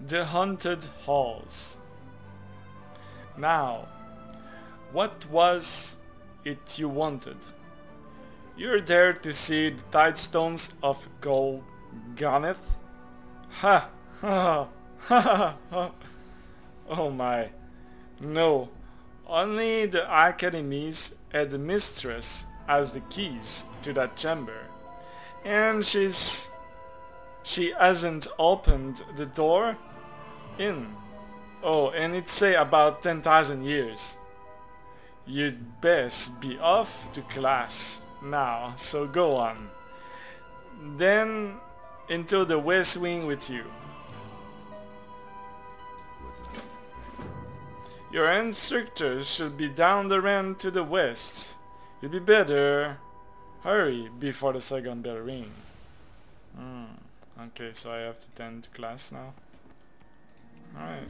The Haunted Halls. Now, what was it you wanted? You're there to see the Tidestones of Gol Ganeth? Ha! Ha! Ha! Ha! Oh my. No. Only the academies had the mistress as the keys to that chamber. And she's... She hasn't opened the door in. Oh, and it say about 10,000 years. You'd best be off to class now, so go on. Then into the west wing with you. Your instructor should be down the ramp to the west. You'd be better hurry before the second bell ring. Hmm. Okay, so I have to attend to class now. Alright.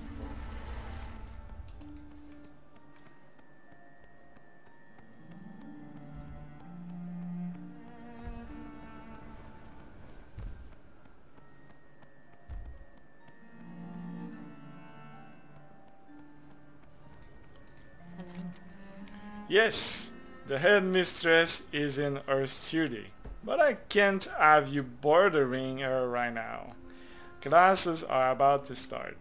Yes, the headmistress is in her study, but I can't have you bothering her right now. Classes are about to start.